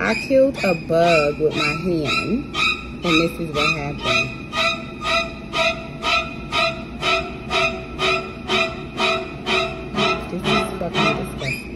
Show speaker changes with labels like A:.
A: I killed a bug with my hand, and this is what happened. This is fucking disgusting.